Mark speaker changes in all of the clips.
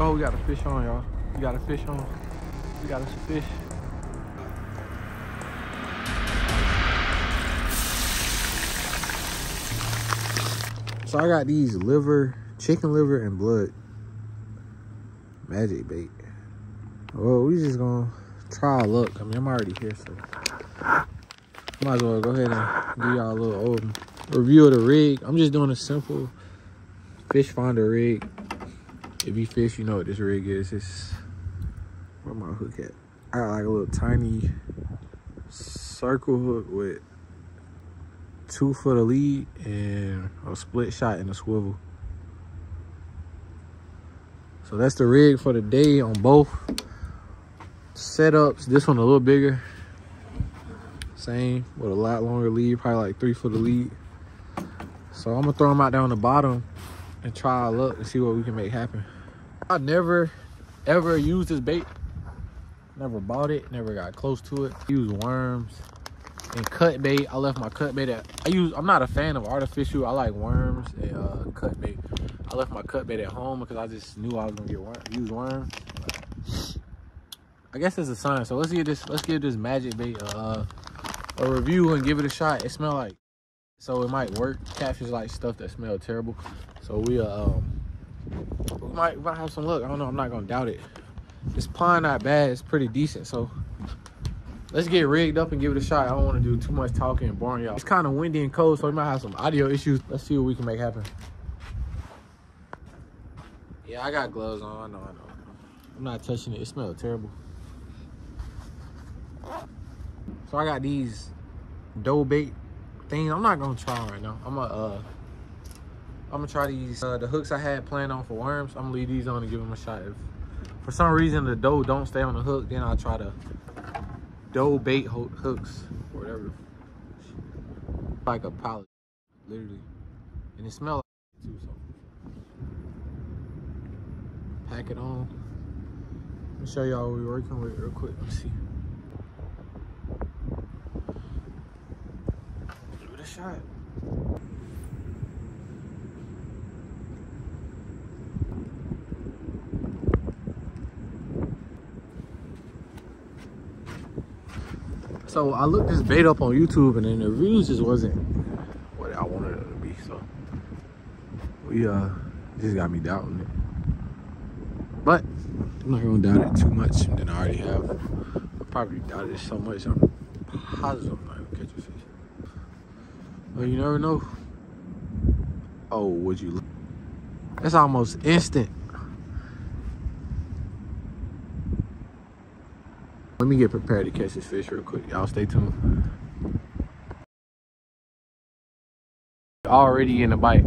Speaker 1: Oh, we got a fish on, y'all. We got a fish on. We got a fish. So I got these liver, chicken liver and blood magic bait. Well, we just gonna try luck. I mean, I'm already here, so might as well go ahead and do y'all a little old review of the rig. I'm just doing a simple fish finder rig. If you fish, you know what this rig is. It's where my hook at? I got like a little tiny circle hook with two foot of lead and a split shot and a swivel. So that's the rig for the day on both setups. This one a little bigger. Same with a lot longer lead, probably like three foot of lead. So I'm gonna throw them out down the bottom and try our luck and see what we can make happen. I never ever used this bait. Never bought it, never got close to it. Use worms and cut bait. I left my cut bait at, I use, I'm not a fan of artificial. I like worms and uh, cut bait. I left my cut bait at home because I just knew I was gonna get worm, use worms. I guess it's a sign. So let's give this, let's give this magic bait uh, a review and give it a shot. It smell like, so it might work. Catfish like stuff that smell terrible. So we, uh, um, we might, we might have some luck. I don't know. I'm not gonna doubt it. This pond not bad. It's pretty decent. So let's get rigged up and give it a shot. I don't want to do too much talking and boring y'all. It's kind of windy and cold, so we might have some audio issues. Let's see what we can make happen. Yeah, I got gloves on. I know, I know. I'm not touching it. It smells terrible. So I got these dough bait things. I'm not gonna try them right now. I'm gonna uh I'm gonna try these uh, the hooks I had planned on for worms. I'm gonna leave these on and give them a shot. If for some reason the dough don't stay on the hook, then I'll try to dough bait ho hooks or whatever. Like a pallet, literally. And it smells like too, so. Pack it on. Let me show y'all what we're working with real quick. Let's see. Give it a shot. So I looked this bait up on YouTube and then the reviews just wasn't what I wanted it to be. So we uh just got me doubting it. But I'm not gonna doubt it too much than I already have. I probably doubted it so much I'm positive I'm not gonna catch a fish. But you never know. Oh, would you look? That's almost instant. Let me get prepared to catch this fish real quick. Y'all stay tuned. Already in the bite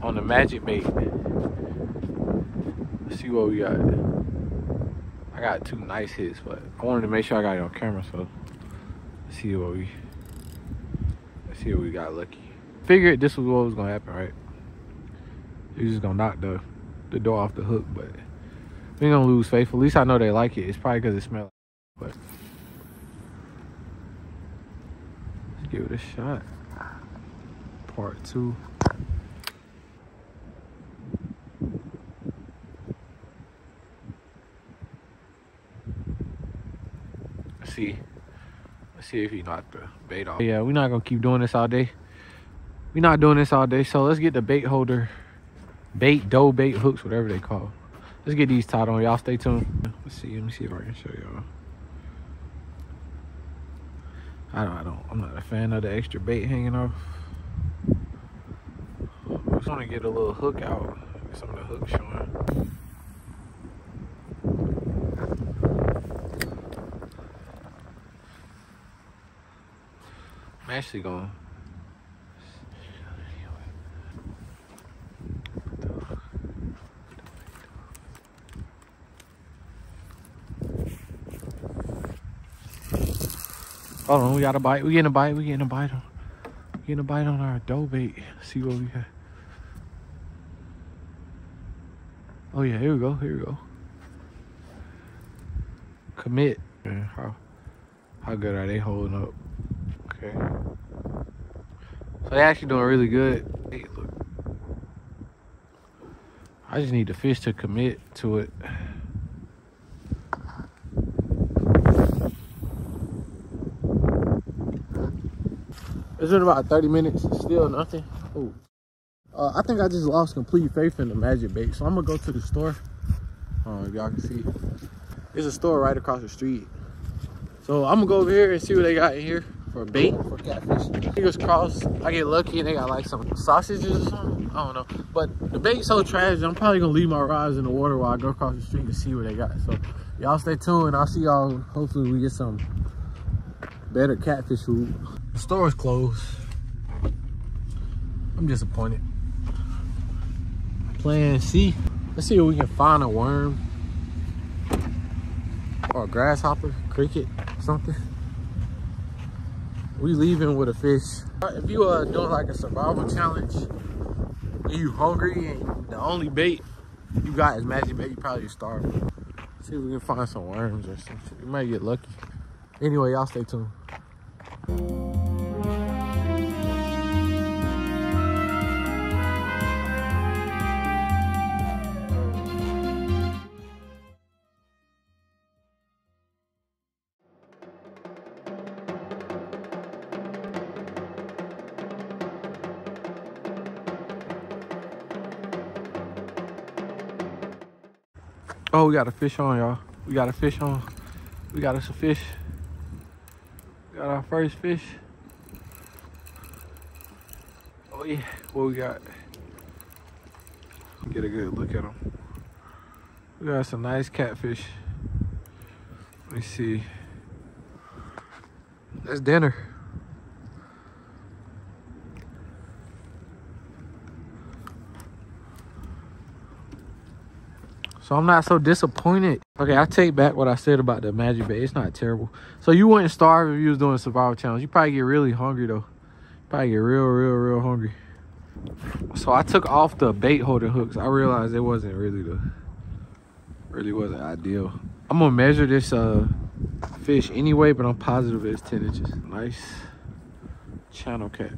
Speaker 1: on the magic bait. Let's see what we got. I got two nice hits, but I wanted to make sure I got it on camera, so let's see what we let's see what we got lucky. Figured this was what was gonna happen, right? He's just gonna knock the the door off the hook, but we ain't gonna lose faith. At least I know they like it. It's probably because it smells but let's give it a shot. Part two. Let's see. Let's see if he knocked the bait off. Yeah, we're not gonna keep doing this all day. We're not doing this all day, so let's get the bait holder, bait, dough bait hooks, whatever they call. Let's get these tied on. Y'all stay tuned. Let's see. Let me see if I can show y'all. I don't, I don't, I'm not a fan of the extra bait hanging off. I just want to get a little hook out. Some of the hooks showing. I'm actually going Hold on, we got a bite. We getting a bite. We getting a bite on. Getting a bite on our dough bait. See what we got. Oh yeah, here we go. Here we go. Commit. Man, how how good are they holding up? Okay. So they actually doing really good. Hey, look. I just need the fish to commit to it. It's been about 30 minutes, still nothing. Ooh. Uh, I think I just lost complete faith in the magic bait. So I'm gonna go to the store. Uh, if y'all can see. There's a store right across the street. So I'm gonna go over here and see what they got in here for bait for catfish. Fingers crossed, I get lucky and they got like some sausages or something. I don't know. But the bait's so trash, I'm probably gonna leave my rods in the water while I go across the street to see what they got. So y'all stay tuned. I'll see y'all. Hopefully we get some better catfish food. The store is closed. I'm disappointed. Plan C. Let's see if we can find a worm or a grasshopper, cricket, something. We leaving with a fish. If you are doing like a survival challenge, and you hungry and the only bait you got is magic bait, you probably starve. See if we can find some worms or something. We might get lucky. Anyway, y'all stay tuned. Oh, we got a fish on, y'all. We got a fish on. We got us a fish. We got our first fish. Oh yeah, what we got? Get a good look at them. We got some nice catfish. Let me see. That's dinner. So I'm not so disappointed. Okay, I take back what I said about the magic bait. It's not terrible. So you wouldn't starve if you was doing survival challenge. You probably get really hungry though. Probably get real, real, real hungry. So I took off the bait holder hooks. I realized it wasn't really the really wasn't ideal. I'm gonna measure this uh fish anyway, but I'm positive it's 10 inches. Nice channel cat.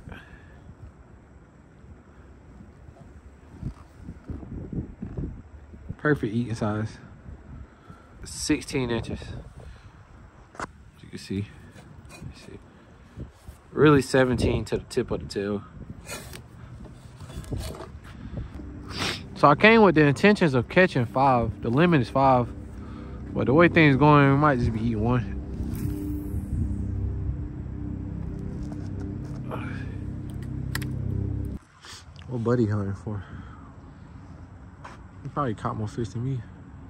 Speaker 1: Perfect eating size. 16 inches. As you can see. see. Really 17 to the tip of the tail. So I came with the intentions of catching five. The limit is five. But the way things going, we might just be eating one. What buddy hunting for? Probably caught more fish than me.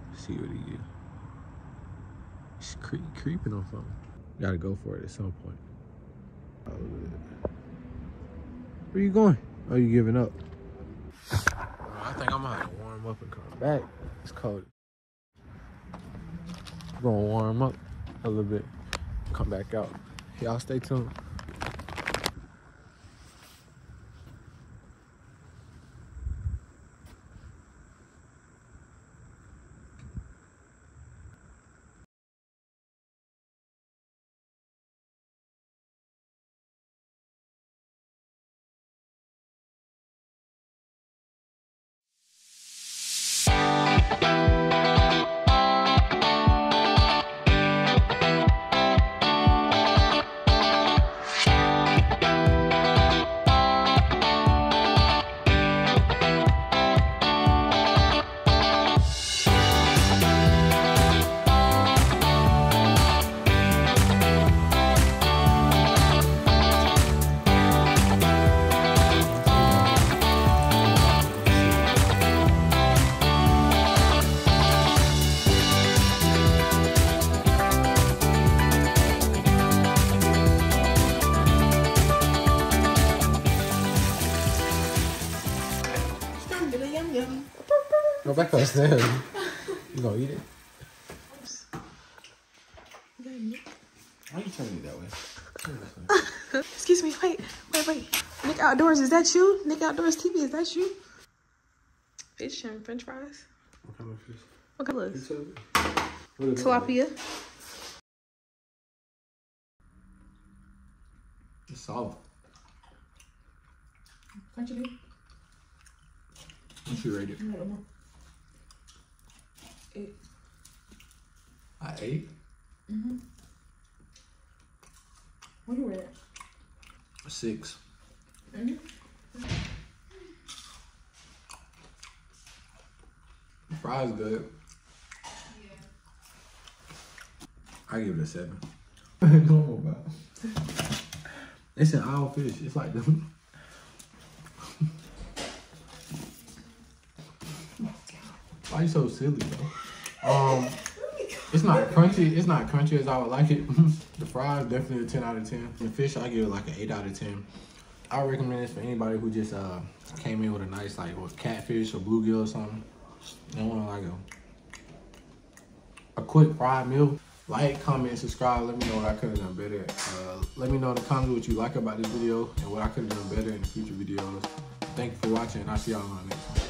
Speaker 1: Let's see what he get. He's cre creeping on something. Gotta go for it at some point. Where you going? Oh, you giving up? I think I'm gonna warm up and come back. It's cold. I'm gonna warm up a little bit, come back out. Y'all stay tuned. Go back upstairs. You gonna eat it? Why are you turning it that way?
Speaker 2: Excuse me, wait, wait, wait. Nick Outdoors, is that you? Nick Outdoors TV, is that you? Fish and french fries.
Speaker 1: What kind of fish?
Speaker 2: What colors?
Speaker 1: Fish What is it?
Speaker 2: Tilapia.
Speaker 1: It's soft.
Speaker 2: Don't you do?
Speaker 1: What's you rate it?
Speaker 2: Eight.
Speaker 1: I ate
Speaker 2: Mm-hmm. What you at?
Speaker 1: six.
Speaker 2: Mm-hmm.
Speaker 1: Fries good. I give it a seven. no, bro. It's an owl fish. It's like them. Why you so silly, bro? Um, it's not crunchy. It's not crunchy as I would like it. the fries definitely a ten out of ten. The fish I give it like an eight out of ten. I recommend this for anybody who just uh came in with a nice like with catfish or bluegill or something. They want like a a quick fried meal. Like, comment, subscribe. Let me know what I could have done better. Uh, let me know in the comments what you like about this video and what I could have done better in the future videos. Thank you for watching. I'll see y'all on the next one.